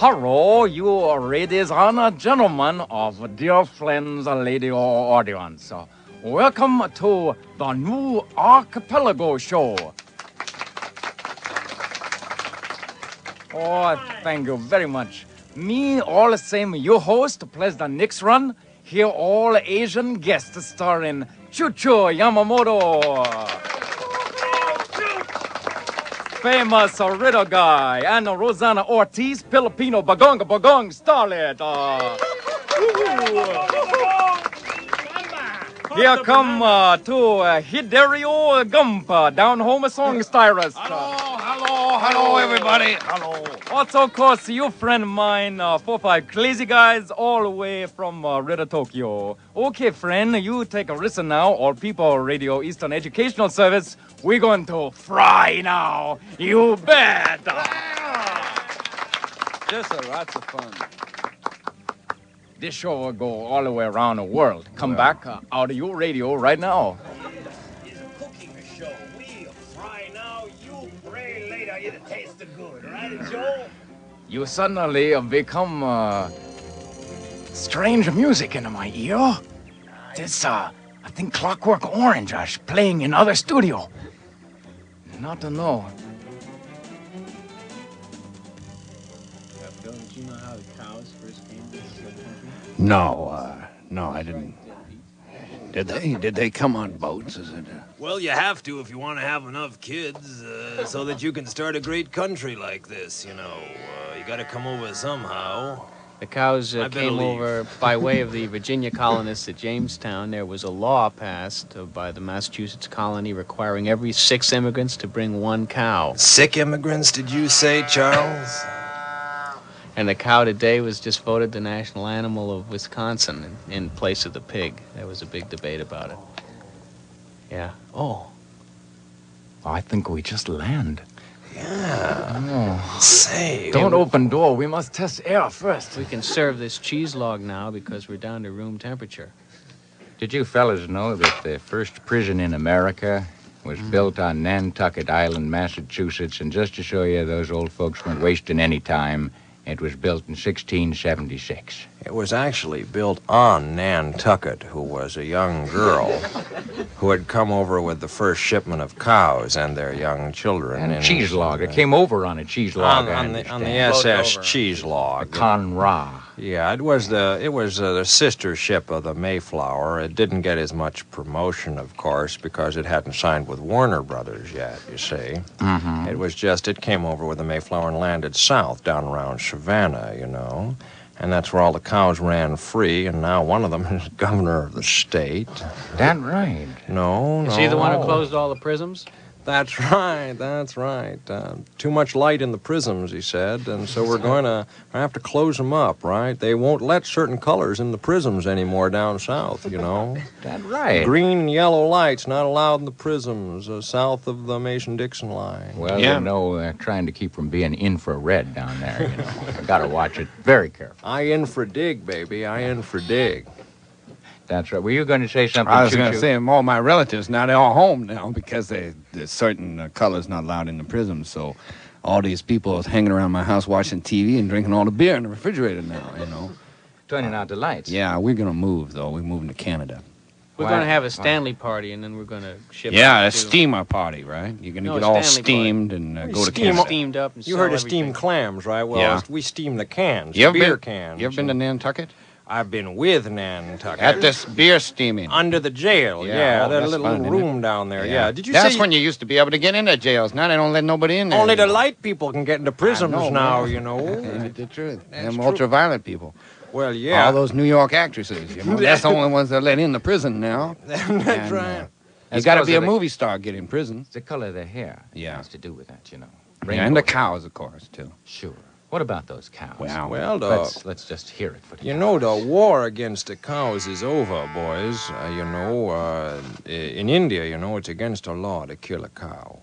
Hello, you ladies and gentlemen of dear friends, lady or audience. Welcome to the new Archipelago Show. Oh, thank you very much. Me, all the same, your host, plays the next run. Here, all Asian guests starring Chucho Yamamoto. Famous riddle guy and Rosanna Ortiz, Filipino Bagong Bagong starlet. Uh, here come uh, to uh, Hiderio Gumpa, down home song stylist. Hello, hello, hello, everybody. Hello. Also, of course, your friend of mine, uh, four five crazy guys, all the way from uh, Red Tokyo. Okay, friend, you take a listen now. All people radio Eastern Educational Service. We're going to fry now. You bet. Just a lots of fun. This show will go all the way around the world. Come back uh, out of your radio right now. You suddenly have become uh, strange music into my ear. This, uh, I think Clockwork Orange is playing in other studio. Not to know. Bill, did you know how the cows first came to this country? No, uh, no, I didn't. Did they? Did they come on boats? Is it? Uh... Well, you have to if you want to have enough kids, uh, so that you can start a great country like this. You know, uh, you got to come over somehow. The cows uh, came leave. over by way of the Virginia colonists at Jamestown. There was a law passed uh, by the Massachusetts colony requiring every six immigrants to bring one cow. Sick immigrants, did you say, Charles? And the cow today was just voted the national animal of Wisconsin in, in place of the pig. There was a big debate about it. Yeah. Oh, I think we just land. Yeah. Oh. Say. Don't open door. We must test air first. we can serve this cheese log now because we're down to room temperature. Did you fellas know that the first prison in America was mm. built on Nantucket Island, Massachusetts? And just to show you those old folks weren't wasting any time, it was built in 1676. It was actually built on Nantucket, who was a young girl who had come over with the first shipment of cows and their young children. And in- cheese log. It came over on a cheese log. on, on the on the SS. Cheese Log. Con Ra. Yeah, it was the it was uh, the sister ship of the Mayflower. It didn't get as much promotion, of course, because it hadn't signed with Warner Brothers yet. You see, Mm-hmm. it was just it came over with the Mayflower and landed south down around Savannah, you know, and that's where all the cows ran free. And now one of them is governor of the state. That right. No, no. Is he the one who closed all the prisms? That's right. That's right. Uh, too much light in the prisms, he said, and so we're going to have to close them up. Right? They won't let certain colors in the prisms anymore down south. You know, That right. green and yellow lights not allowed in the prisms uh, south of the Mason-Dixon line. Well, Yeah. you know, they're trying to keep from being infrared down there, you know. gotta watch it very careful. I in for dig, baby. I in for dig. That's right. Were you going to say something, I was going to say, all my relatives now they're all home now because they, there's certain uh, colors not allowed in the prisons. So all these people is hanging around my house watching TV and drinking all the beer in the refrigerator now. You know. Turning out the lights. Yeah, we're gonna move though. We're moving to Canada. We're Why- going to have a Stanley party, and then we're going to ship. Yeah, out a to- steamer party, right? You're gonna No, get all Stanley party. steamed and uh, go to Steam- Canada. steamed up. And You heard of everything. steamed clams, right? Well, Yeah. we steam the cans, You ever beer been- cans. You ever been to Nantucket? I've been with Nantucket. At this beer steaming. Under the jail, Yeah, yeah. oh, that little fun, isn't room down there, yeah. Did you see That's say when you used to be able to get into jails. Now they don't let nobody in there. only the light people can get into prisons know, now, man. you know? Ain't the truth. That's Them true. ultraviolet people. well, yeah. All those New York actresses. You know, that's the only ones that let in the prison now. That's And, uh, right. You That's got to be a the- movie star to get in prison. It's the color of their hair. Yeah. Has to do with that, you know. Yeah, and the cows, of course, too. Sure. What about those cows? Wow. Well, the, Let's, let's just hear it for the you know, the war against the cows is over, boys. Uh, you know, uh, in India, you know, it's against the law to kill a cow.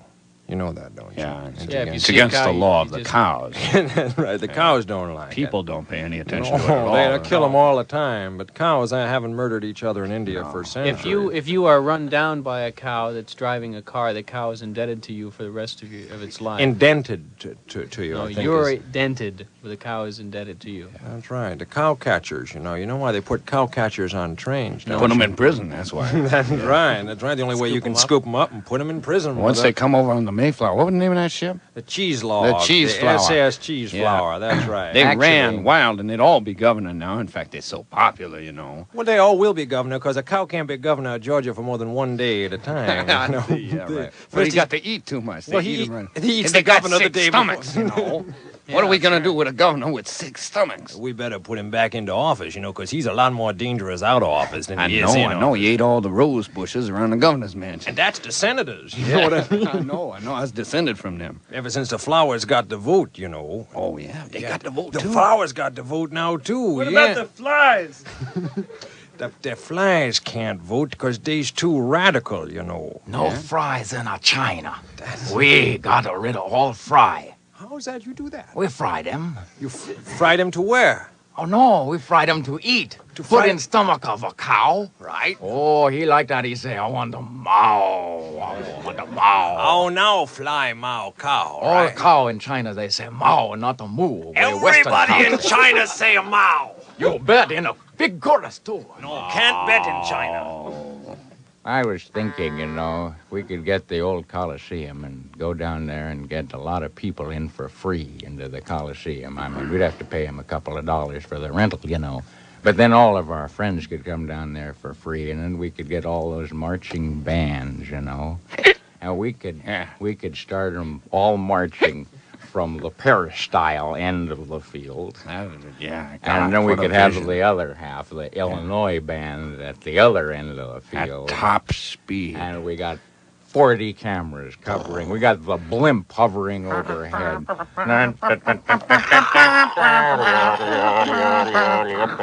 You know that, don't you? Yeah, it's, It's Yeah, if you it's against cow, the law of the just- cows. right, the cows don't like People it. don't pay any No, attention to it at all. they kill them all the time, but cows uh, haven't murdered each other in India for centuries. If you if you are run down by a cow that's driving a car, the cow is indebted to you for the rest of your of its life. indented to, to, to you, no, I think you're is- dented, but the cow is indebted to you. That's right. The cow catchers, you know. You know why they put cow catchers on trains? don't Put them in prison, that's why. That's right. That's right. The only way you can scoop them up and put them in prison. Once they come over on the Mayflower, what was the name of that ship? the cheese law. The cheese the flower. SAS cheese Yeah. flower. That's right. They Actually- ran wild, and they'd all be governor now. In fact, they're so popular, you know. well, they all will be governor because a cow can't be governor of Georgia for more than one day at a time. you know? yeah, right. But First he he- got to eat too much. They Well, eat he, him right. he eats And the they got governor the six day stomachs, before. you know. What are we gonna do with a governor with six stomachs? We better put him back into office, you know, because he's a lot more dangerous out of office than I he know, is in I know. office. He ate all the rose bushes around the governor's mansion. And that's the senators. You know what I mean? I know, I know. I was descended from them. Ever since the flowers got the vote, you know. Oh yeah, they got the vote The too. flowers got the vote now too. What yeah. about the flies? the, the flies can't vote because they's too radical, you know. No fries in a China. We got to rid of all fry. How's that you do that? We fry them. You fried them to where? Oh no, we fry them to eat. To put in stomach of a cow. Right. Oh, he like that. He say, I want the mao. I want the mow. Oh, now fly mao cow. All right? cow in China, they say mao, not the moo. Everybody in China say a mao. You bet in a big chorus too. No, can't bet in China. Oh. I was thinking, you know, we could get the old Coliseum and go down there and get a lot of people in for free into the Coliseum. I mean, we'd have to pay them a couple of dollars for the rental, you know. But then all of our friends could come down there for free, and then we could get all those marching bands, you know. And we could, we could start them all marching from the peristyle end of the field. That was- yeah, And then we could have vision. the other half, the Illinois band at the other end of the field. at field. top speed. And we got 40 cameras covering. We got the blimp hovering overhead.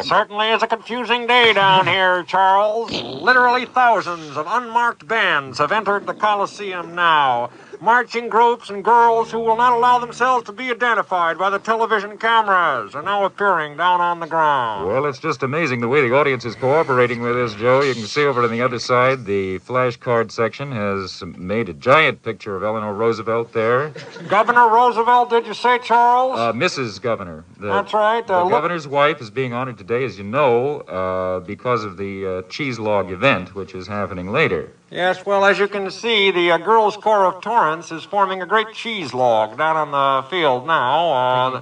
Certainly is a confusing day down here, Charles. Literally thousands of unmarked bands have entered the Coliseum now. Marching groups and girls who will not allow themselves to be identified by the television cameras are now appearing down on the ground. Well, it's just amazing the way the audience is cooperating with us, Joe. You can see over on the other side, the flashcard section has made a giant picture of Eleanor Roosevelt there. Governor Roosevelt, did you say, Charles? Uh, Mrs. Governor. The, That's right. The Uh, look- governor's wife is being honored today, as you know, uh, because of the uh, cheese log event, which is happening later. Yes, well, as you can see, the uh, Girls' Corps of Torrance is forming a great cheese log down on the field now. Uh,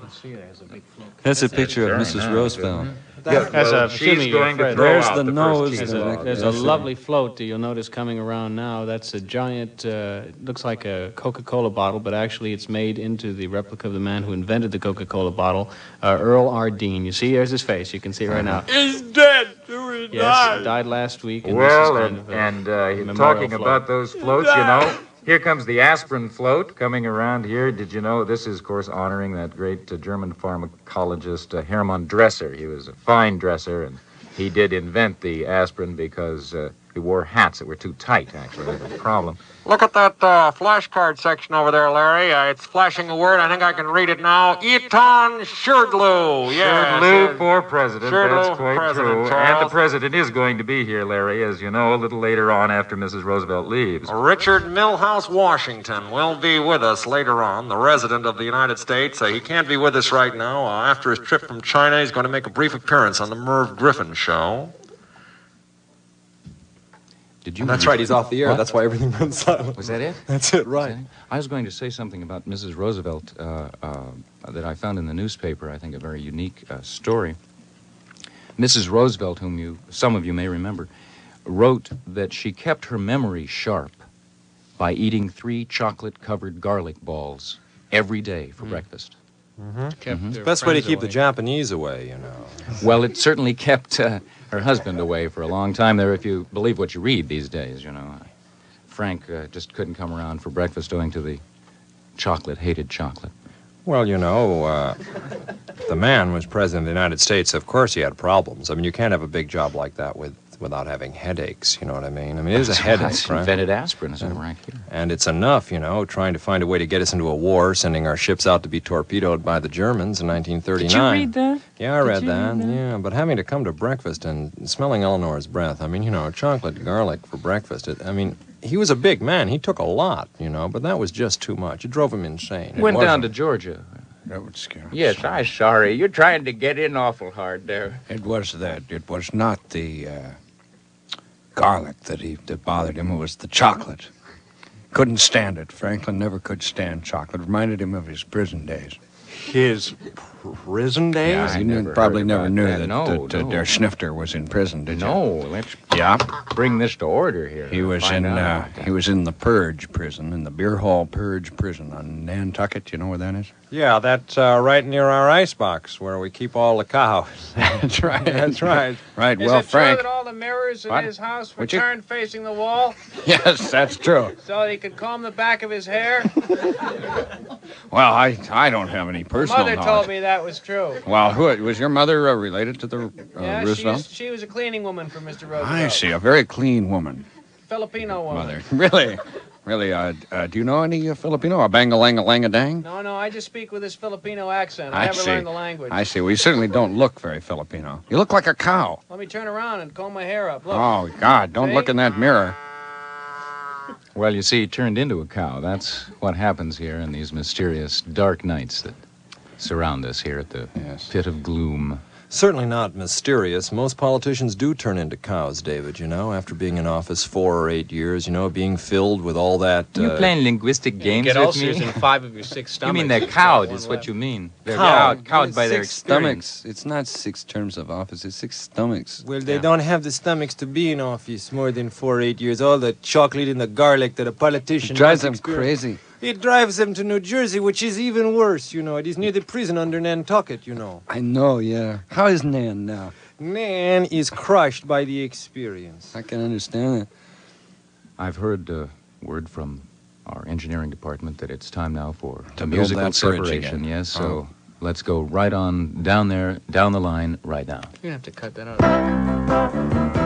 That's a picture of Very Mrs. Roosevelt. Yeah, That's well, a- she's assuming you're going to throw There's out the the, nose first cheese There's a lovely float that you'll notice coming around now. That's a giant, uh, looks like a Coca Cola bottle, but actually it's made into the replica of the man who invented the Coca Cola bottle, uh, Earl R. Dean. You see, there's his face. You can see it right now. He's dead. He Yes, died last week. And Well, this is and, kind of a and uh, talking float. about those floats, you know. Here comes the aspirin float coming around here. Did you know this is, of course, honoring that great uh, German pharmacologist uh, Hermann Dresser? He was a fine dresser, and he did invent the aspirin because uh, he wore hats that were too tight. Actually, that was a problem. Look at that uh, flashcard section over there, Larry. Uh, it's flashing a word. I think I can read it now. Etaoin Shrdlu. Yes. For president. That's quite president, true. And the president is going to be here, Larry, as you know, a little later on after Mrs. Roosevelt leaves. Richard Milhous Washington will be with us later on, the resident of the United States. Uh, he can't be with us right now. Uh, after his trip from China, he's going to make a brief appearance on the Merv Griffin show. Did you? That's right, he's off the air. That's why everything went silent. Was that it? That's it, right. I was going to say something about Mrs. Roosevelt uh, uh, that I found in the newspaper. I think a very unique uh, story. Mrs. Roosevelt, whom you some of you may remember, wrote that she kept her memory sharp by eating three chocolate-covered garlic balls every day for breakfast. Kept their Best way to friends keep the. Japanese away, you know. Well, it certainly kept uh, her husband away for a long time there, if you believe what you read these days, you know. Frank uh, just couldn't come around for breakfast owing to the chocolate, hated chocolate. Well, you know, uh, the man was president of the United States. Of course, he had problems. I mean, you can't have a big job like that with without having headaches. You know what I mean? I mean, it is a headache, right? invented aspirin, is that right here? And it's enough, you know, trying to find a way to get us into a war, sending our ships out to be torpedoed by the Germans in 1939. Did you read that? Yeah, I read that. read that? Yeah, but having to come to breakfast and smelling Eleanor's breath. I mean, you know, chocolate garlic for breakfast. It, I mean, he was a big man. He took a lot, you know, but that was just too much. It drove him insane. It Went down to Georgia. That would scare us. Yes, I'm sorry. You're trying to get in awful hard there. It was that. It was not the uh, garlic that he that bothered him. It was the chocolate. Couldn't stand it. Franklin never could stand chocolate. Reminded him of his prison days. His prison days. Yeah, I you never probably never knew that. that, No, that, uh, no. Der Schnifter was in prison, did you? No, let's Yeah. bring this to order here. He was in uh, he was in the Purge prison, in the Beer Hall Purge prison on Nantucket. You know where that is? Yeah, that's uh, right near our icebox where we keep all the cows. That's right. That's right. Right. Is well, it Frank. true that all the mirrors in What? his house were Would you- turned facing the wall Yes, that's true. so he could comb the back of his hair? Well, I I don't have any personal Mother knowledge. told me that was true. Well, who was your mother uh, related to the uh, yeah, she, Roosevelt? used, she was a cleaning woman for Mr. Roosevelt. I see, a very clean woman, Filipino woman. mother. Really, really. Uh, uh, do you know any uh, Filipino? A bang a lang a lang a dang. No, no, I just speak with this Filipino accent. I, I never see. learned the language. I see. We certainly don't look very Filipino. You look like a cow. Let me turn around and comb my hair up. Look. Oh God! Don't See? look in that mirror. Well, you see, he turned into a cow. That's what happens here in these mysterious dark nights that surround us here at the Yes. pit of gloom. Certainly not mysterious. Most politicians do turn into cows, David, you know, after being in office four or eight years, you know, being filled with all that. You uh, playing linguistic games You games get with ulcers me? in five of your six stomachs. You mean they're cowed, one is what you mean. They're Cowed. cowed, cowed by their experience. stomachs. It's not six terms of office. It's six stomachs. Well, they Yeah. don't have the stomachs to be in office more than four, or eight years. All the chocolate and the garlic that a politician It drives them experience. crazy. It drives them to New Jersey, which is even worse, you know. It is near the prison under Nantucket, you know. I know. Yeah. How is Nan now? Nan is crushed by the experience. I can understand that. I've heard uh, word from our engineering department that it's time now for To a build musical separation. again. Yes, so Oh. let's go right on down there, down the line, right now. You're going to have to cut that out.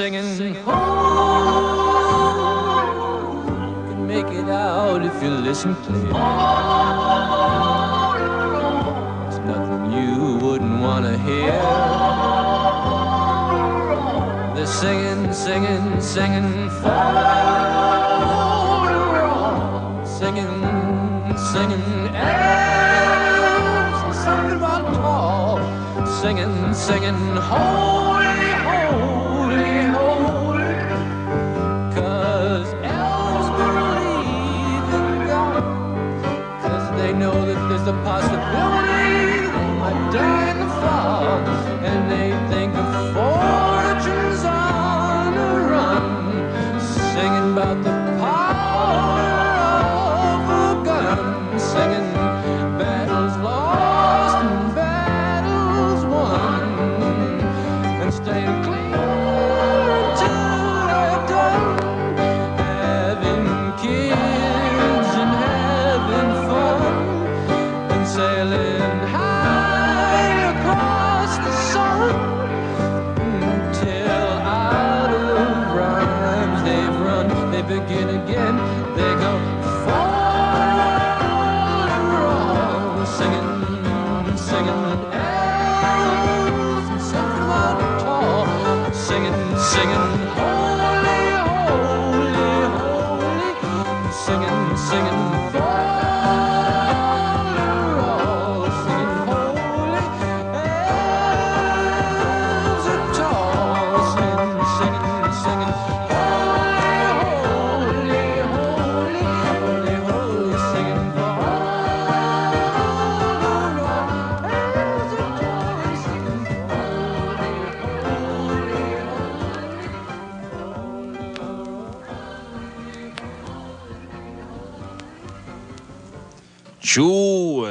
Singing. Oh, you can make it out if you listen clear. Oh, it's nothing you wouldn't want to hear. singing, singing, singing, folderol, singing, singing, elves, something about tall, singing, singing, holy,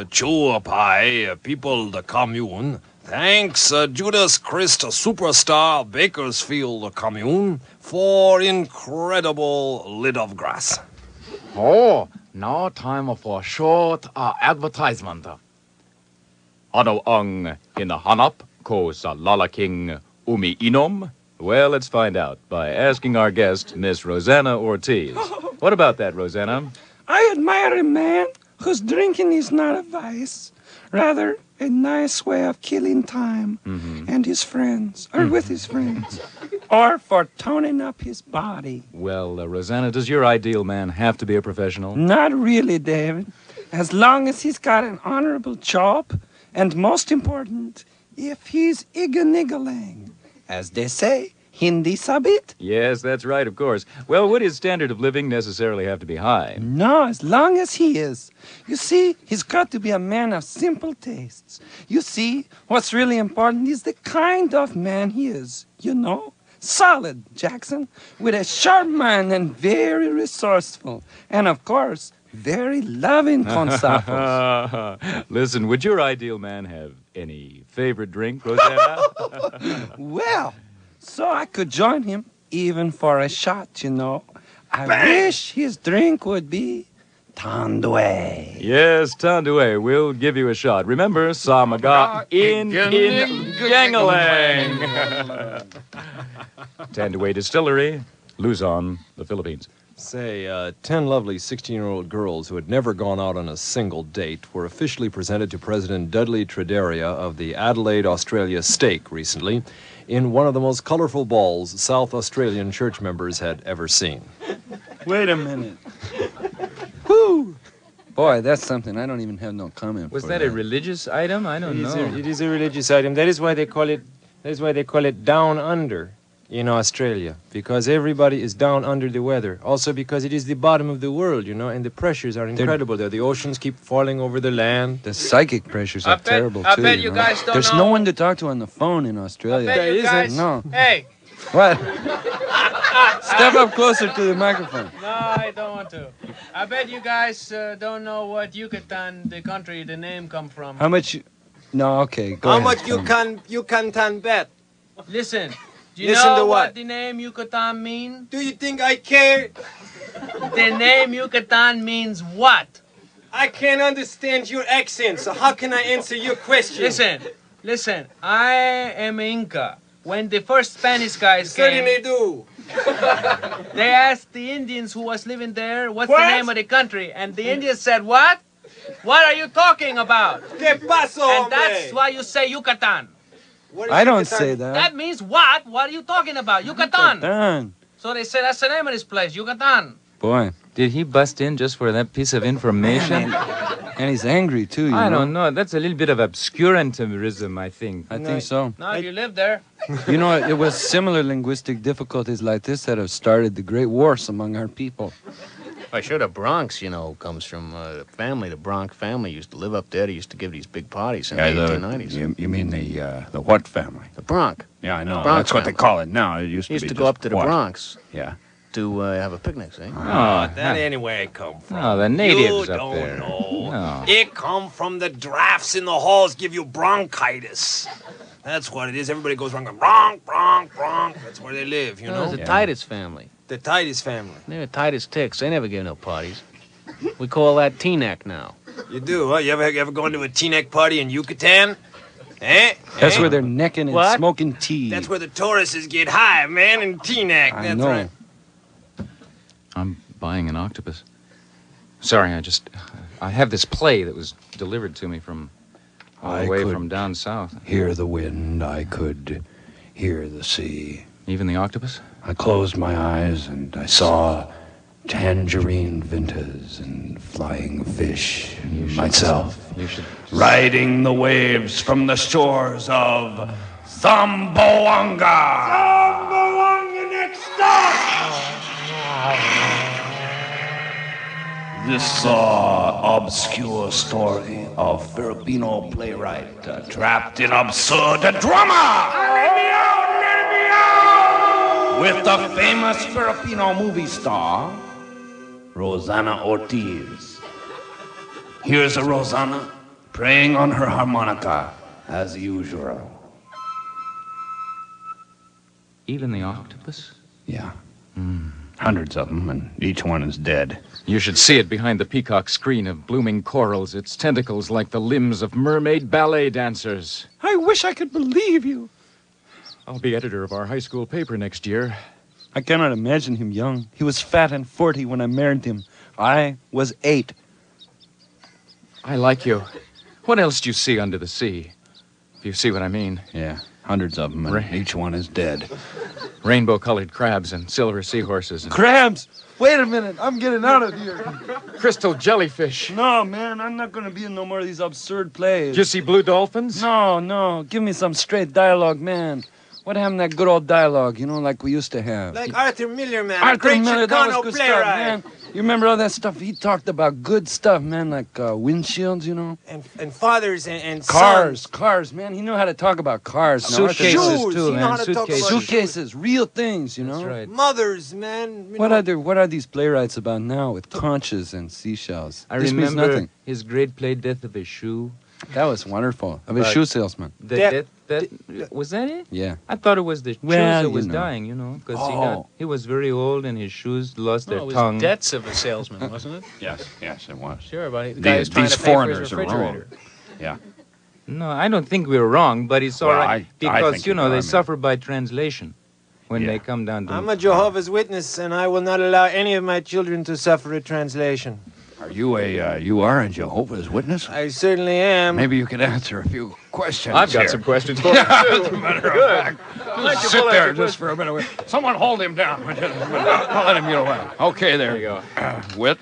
Chew, chew pie, people the commune. Thanks, uh, Judas Christ superstar Bakersfield commune for incredible lid of grass. Oh, now time for short uh, advertisement. Ano ang hinahanap ko sa lalaking umiinom? Well, let's find out by asking our guest, Miss Rosanna Ortiz. What about that, Rosanna? I admire him, man whose drinking is not a vice, rather a nice way of killing time and his friends, or with his friends, or for toning up his body. Well, uh, Rosanna, does your ideal man have to be a professional? Not really, David. As long as he's got an honorable job, and most important, if he's igganigalang, as they say, Hindi sabit. Yes, that's right, of course. Well, would his standard of living necessarily have to be high? No, as long as he is. You see, he's got to be a man of simple tastes. You see, what's really important is the kind of man he is. You know? Solid, Jackson, with a sharp mind and very resourceful. And of course, very loving consapos. Listen, would your ideal man have any favorite drink, Rosanna? well, so I could join him even for a shot, you know. I wish his drink would be Tanduay. yes, Tanduay, we'll give you a shot. Remember, Samaga in in Gangalang. Tanduay Distillery, Luzon, the Philippines. Say, uh, 10 lovely 16 year old girls who had never gone out on a single date were officially presented to President Dudley Trederia of the Adelaide, Australia stake recently in one of the most colorful balls South Australian church members had ever seen. Wait a minute. Whew. Boy, that's something I don't even have no comment Was for that a religious item? I don't It is, know. a, it is a religious item. That is why they call it. That is why they call it down under in Australia because everybody is down under the weather. Also because it is the bottom of the world, you know, and the pressures are incredible there. The oceans keep falling over the land. The psychic pressures I are bet- terrible I too. bet you you know? guys don't There's know- no one to talk to on the phone in I Australia. bet you guys. No. Hey, What? Step up closer to the microphone. no, I don't want to. I bet you guys uh, don't know what Yucatan, the country, the name come from. How much? No, okay. Go How ahead, much you Tom. can you can tan bet? Listen. Do you Listen know to what? what? the name Yucatan mean? Do you think I care? The name Yucatan means what? I can't understand your accent, so how can I answer your question? Listen, listen. I am Inca. When the first Spanish guys came, do. they asked the Indians who was living there, "What's What? the name of the country?" And the Indians said, "What? What are you talking about?" ¿Qué pasó, And that's why you say Yucatan. I don't say that. That means what? What are you talking about? Yucatan. Yucatan. So they say that's the name of this place, Yucatan. Boy. Did he bust in just for that piece of information? And he's angry too. You I know? don't know. That's a little bit of obscurantism, I think. I think so. Now, if you live there, You know, it was similar linguistic difficulties like this that have started the great wars among our people. Why, sure, the Bronx, you know, comes from uh, family. The Bronx family used to live up there. They used to give these big parties in Yeah, the the, 1890s. you, you mean the uh, the what family? The Bronx. Yeah, I know. Bronx That's what they call it now. It used to used be to go up to the what? Bronx Yeah. to uh, have a picnic, see? Oh, That ain't where it come from. No, the natives you up don't there. know. No. It come from the drafts in the halls give you bronchitis. That's what it is. Everybody goes around going, bronch, bronch, bronch. That's where they live, you No, know? it's the Titus family. The Titus family. They're Titus Ticks. They never give no parties. We call that T-neck now. You do, huh? You ever, you ever gone to a T-neck party in Yucatan? Eh? That's Eh? where they're necking and What? smoking tea. That's where the Tauruses get high, man, in T-neck. I That's know. right. I'm buying an octopus. Sorry, I just. I have this play that was delivered to me from all the way from down south. Hear the wind. I could hear the sea. Even the octopus? I closed my eyes and I saw tangerine vintas and flying fish and myself You should. riding the waves from the shores of Zamboanga. This uh, obscure story of Filipino playwright uh, trapped in absurd drama. With the famous Filipino movie star, Rosanna Ortiz. Here's a Rosanna playing on her harmonica as usual. Even the octopus? Yeah. Hundreds of them, and each one is dead. You should see it behind the peacock screen of blooming corals, its tentacles like the limbs of mermaid ballet dancers. I wish I could believe you. I'll be editor of our high school paper next year. I cannot imagine him young. He was fat and 40 when I married him. I was eight. I like you. What else do you see under the sea? If you see what I mean. Yeah, hundreds of them, and Ra- each one is dead. Rainbow colored crabs and silver seahorses and Crabs! Wait a minute, I'm getting out of here. crystal jellyfish. No, man, I'm not gonna be in no more of these absurd plays. You see blue dolphins? No, no, give me some straight dialogue, man. What happened to that good old dialogue, you know, like we used to have? Like Arthur Miller, man. Arthur great Miller, that was Chicano good stuff, man. You remember all that stuff? He talked about good stuff, man, like uh, windshields, you know? And, and fathers and, and Cars, sons. cars, man. He knew how to talk about cars. now. Suitcases Shoes, too, you know man. how to talk about Suitcases. Suitcases, real things, you know? That's right. Mothers, man. What know. are there, what are these playwrights about now with conches and seashells? I this means remember nothing. his great play Death of a Shoe. That was wonderful. Of a shoe salesman. The That- death, that, uh, was that it? Yeah. I thought it was the shoes Well, that was know. dying, you know, because he, Oh. got, he was very old and his shoes lost No, their oh, it was tongue. debts of a salesman, wasn't it? Yes, yes, it was. Sure, buddy. The guy These, was these to pay for his foreigners are wrong. Yeah. No, I don't think we're wrong, but it's all Well, right I- I because think you you know are, they man. suffer by translation when Yeah. they come down to. I'm a Jehovah's Witness, and I will not allow any of my children to suffer a translation. Are you a uh, you are a Jehovah's Witness? I certainly am. Maybe you could answer a few questions. I've got here. some questions for you too. Good. Just sit there just for a minute. Someone hold him down. I'll let him get away. Okay, there you go. Uh, Wit,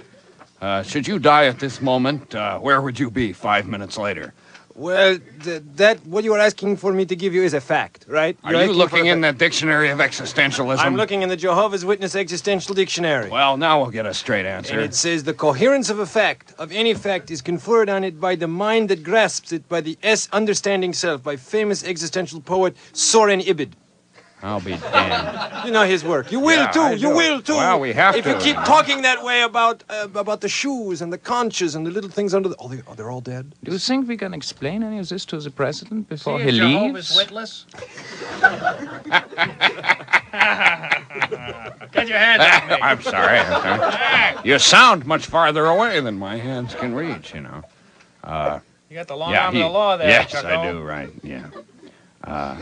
uh, should you die at this moment, uh, where would you be five minutes later? Well, th- that what you are asking for me to give you is a fact, right? Are You're you looking in the dictionary of existentialism? I'm looking in the Jehovah's Witness Existential Dictionary. Well, now we'll get a straight answer. And it says the coherence of a fact, of any fact, is conferred on it by the mind that grasps it, by the S understanding self, by famous existential poet Soren Ibid. I'll be damned. You know his work. You will Yeah, too. I you do. will too. Well, we have if to. you keep talking that way about uh, about the shoes and the conches and the little things under the oh, they, oh they're all dead. Do you think we can explain any of this to the president before See he if Jehovah's leaves? Witness. Get your hands off me. I'm sorry. I'm sorry. You sound much farther away than my hands can reach, you know. Uh, You got the long yeah, arm he- of the law there, Yes, Chucko. I do, right, yeah. Uh,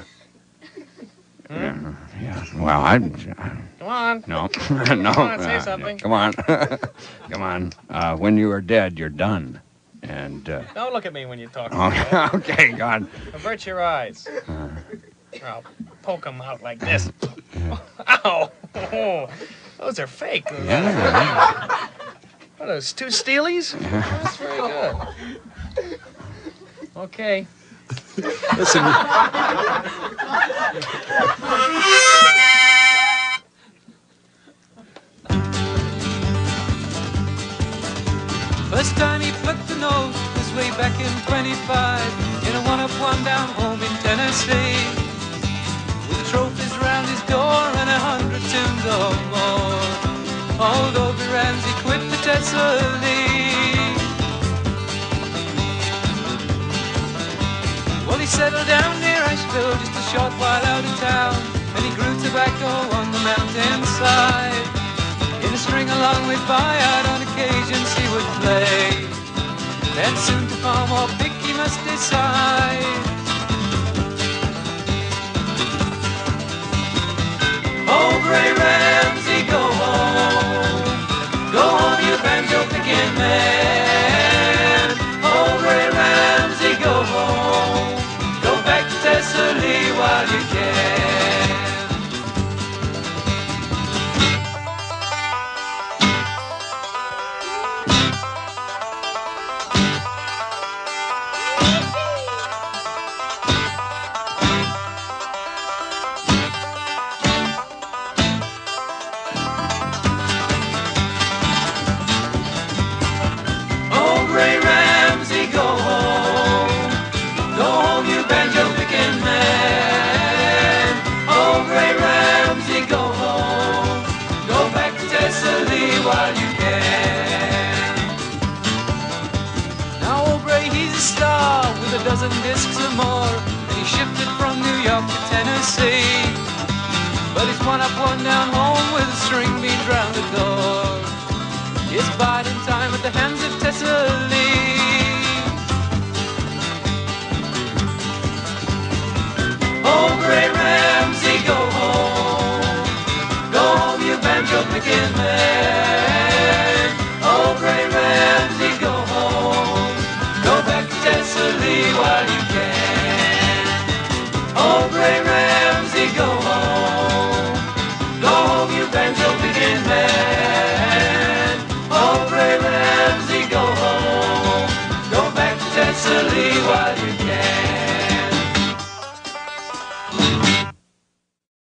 yeah, yeah. Well, I, Come on. no, no. Come on, say something. Come on, come on. Uh, when you are dead, you're done. And, uh, Don't look at me when you talk. oh, okay, God. Avert your eyes. Uh, I'll poke them out like this. Ow! Oh, those are fake. yeah. What are those, two Steelies? That's very good. Okay. Listen. First time he put the note was way back in 25 in a one up, one down home in Tennessee. With trophies round his door and a hundred tunes or more. Although Ramsey quit the Lee. He settled down near Asheville just a short while out of town. And he grew tobacco on the mountainside. In a string along with Bayard on occasions he would play. Then soon to farm or pick he must decide. Oh, Gray Ramsey, star with a dozen discs or more. And he shifted from New York to Tennessee. But he's one up, one down home with a string beans round the door. He's biding time at the hands of Tessa Lee. Oh, Gray Ramsey, go home. Go home, you banjo picking man. see what you